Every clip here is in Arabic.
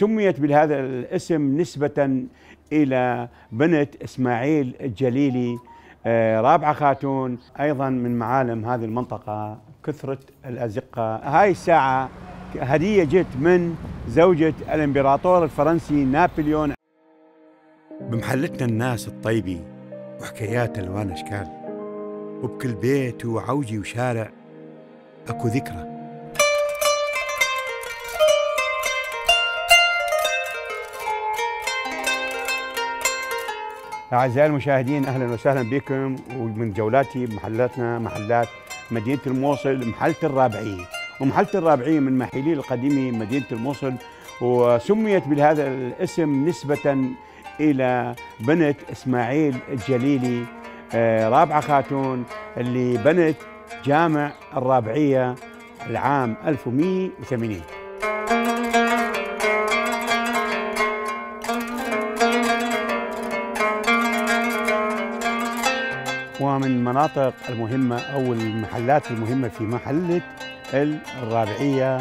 سميت بهذا الاسم نسبة إلى بنت إسماعيل الجليلي آه، رابعة خاتون أيضا من معالم هذه المنطقة كثرة الأزقة. هاي الساعة هدية جت من زوجة الإمبراطور الفرنسي نابليون. بمحلتنا الناس الطيبة وحكايات ألوان أشكال وبكل بيت وعوجي وشارع أكو ذكرى. أعزائي المشاهدين أهلا وسهلا بكم ومن جولاتي بمحلاتنا محلات مدينة الموصل محلة الرابعية ومحلة الرابعية من محيلي القديمة مدينة الموصل وسميت بهذا الاسم نسبة إلى بنت إسماعيل الجليلي آه، رابعة خاتون اللي بنت جامع الرابعية العام 1180 ومن المناطق المهمة أو المحلات المهمة في محلة الرابعية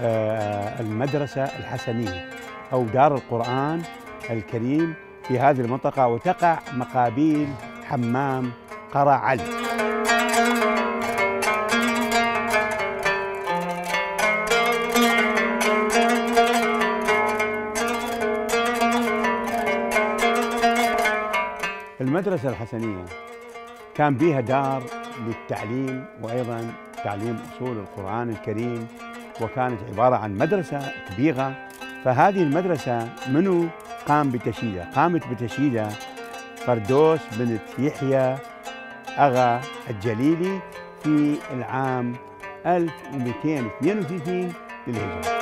آه، المدرسة الحسنية أو دار القرآن الكريم في هذه المنطقة وتقع مقابيل حمام قرع علي. المدرسة الحسنية كان بها دار للتعليم وأيضا تعليم أصول القرآن الكريم وكانت عبارة عن مدرسة كبيرة. فهذه المدرسة منو؟ قام بتشييدها. قامت بتشييدها فردوس بنت يحيى أغا الجليلي في العام 1232 للهجرة.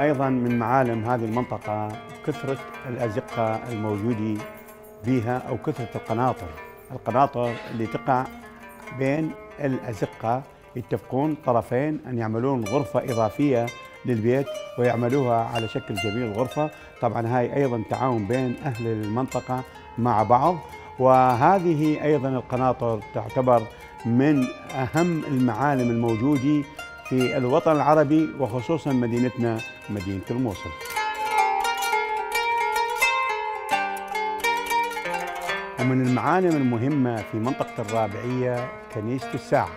أيضا من معالم هذه المنطقة كثرة الأزقة الموجودة بها أو كثرة القناطر. القناطر اللي تقع بين الأزقة يتفقون طرفين أن يعملون غرفة إضافية للبيت ويعملوها على شكل جميل غرفة. طبعا هاي أيضا تعاون بين أهل المنطقة مع بعض وهذه أيضا القناطر تعتبر من أهم المعالم الموجودة في الوطن العربي وخصوصا مدينتنا مدينة الموصل. ومن المعالم المهمة في منطقة الرابعية كنيسة الساعة.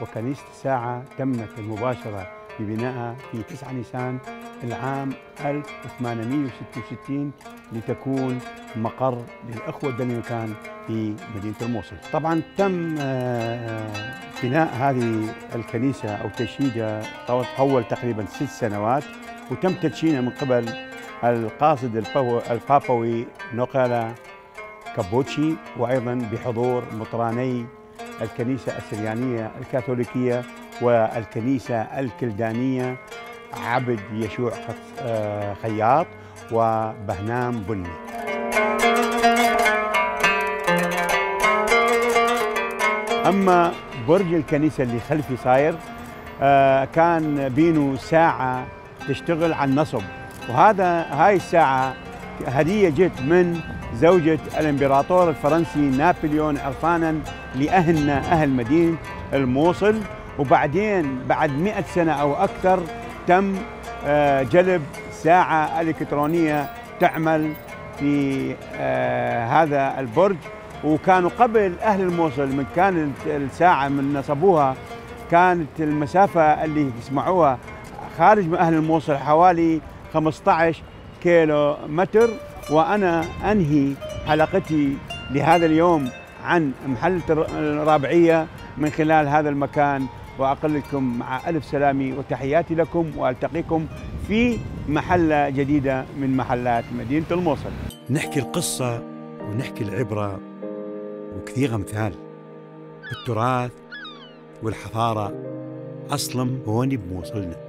وكنيسة الساعة تمت المباشرة ببنائها في 9 نيسان العام 1866 لتكون مقر للأخوة الدنيوكان في مدينة الموصل. طبعا تم آه، بناء هذه الكنيسة أو تشييدها طول تقريبا ست سنوات وتم تدشينها من قبل القاصد البابوي نوكالا كابوتشي وأيضا بحضور مطراني الكنيسة السريانية الكاثوليكية والكنيسة الكلدانية عبد يشوع آه، خياط وبهنام بني. أما برج الكنيسة اللي خلفي صاير آه، كان بينه ساعة تشتغل على النصب وهذا هاي الساعة هدية جت من زوجة الامبراطور الفرنسي نابليون عرفانا لأهلنا أهل مدينة الموصل. وبعدين بعد مئة سنة أو أكثر تم آه، جلب ساعة إلكترونية تعمل في آه، هذا البرج. وكانوا قبل أهل الموصل من كانت الساعة من نصبوها كانت المسافة اللي تسمعوها خارج من أهل الموصل حوالي 15 كيلو متر وأنا أنهي حلقتي لهذا اليوم عن محل الرابعية من خلال هذا المكان. وأقول لكم مع ألف سلامي وتحياتي لكم وألتقيكم في محلة جديدة من محلات مدينة الموصل. نحكي القصة ونحكي العبرة وكثير أمثال. التراث والحضارة أصلا هون بموصلنا.